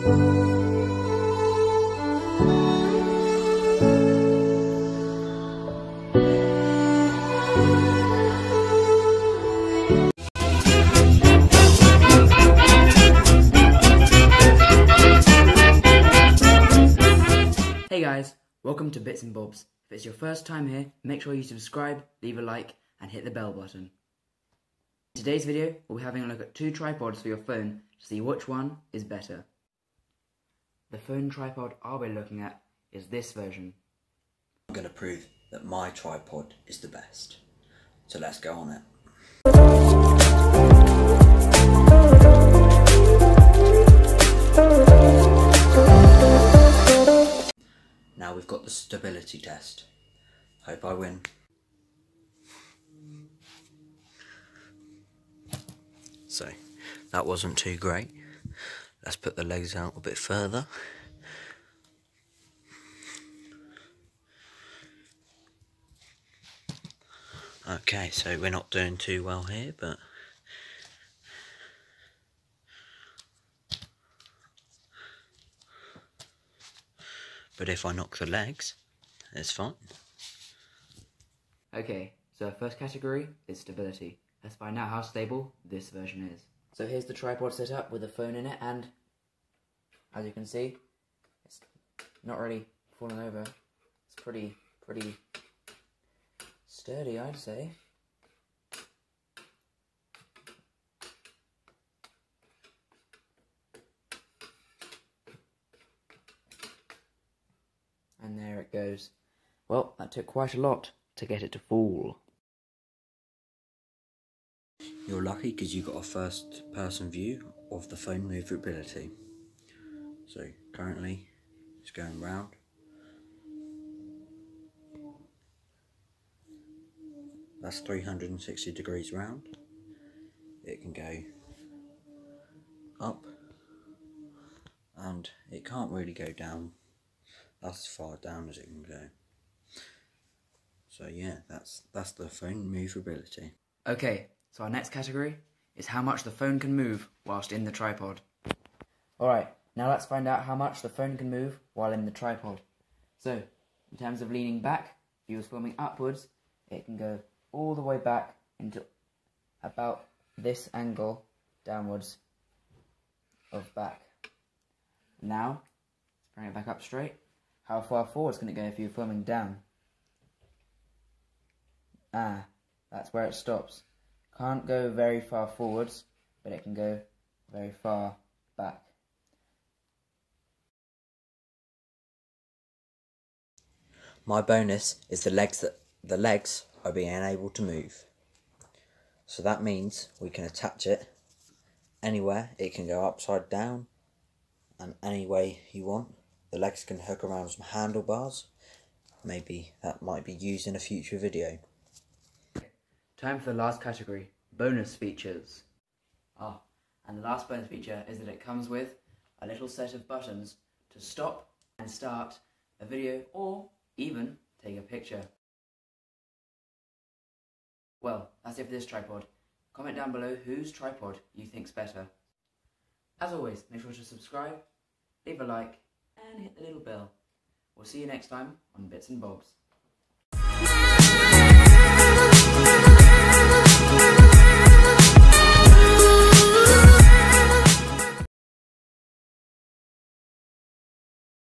Hey guys, welcome to Bits and Bobs. If it's your first time here, make sure you subscribe, leave a like, and hit the bell button. In today's video, we'll be having a look at two tripods for your phone to see which one is better. The phone tripod I'll be looking at is this version. I'm going to prove that my tripod is the best. So let's go on it. Now we've got the stability test. Hope I win. So, that wasn't too great. Let's put the legs out a bit further. Okay, so we're not doing too well here, but but if I knock the legs, it's fine. Okay, so our first category is stability. Let's find out how stable this version is. So here's the tripod set up with a phone in it, and as you can see, it's not really falling over. It's pretty, pretty sturdy, I'd say. And there it goes. Well, that took quite a lot to get it to fall. Lucky because you got a first person view of the phone movability. So currently it's going round. That's 360 degrees round. It can go up and it can't really go down. That's as far down as it can go. So yeah, that's that's the phone movability. Okay, so our next category is how much the phone can move whilst in the tripod. Alright, now let's find out how much the phone can move while in the tripod. So, in terms of leaning back, if you was filming upwards, it can go all the way back into about this angle downwards of back. Now, let's bring it back up straight. How far forward can it go if you're filming down? Ah, that's where it stops. Can't go very far forwards, but it can go very far back. My bonus is the legs that the legs are being able to move. So that means we can attach it anywhere. It can go upside down and any way you want. The legs can hook around some handlebars. Maybe that might be used in a future video. Time for the last category, bonus features. Ah, and the last bonus feature is that it comes with a little set of buttons to stop and start a video or even take a picture. Well, that's it for this tripod. Comment down below whose tripod you think's better. As always, make sure to subscribe, leave a like, and hit the little bell. We'll see you next time on Bits and Bobs.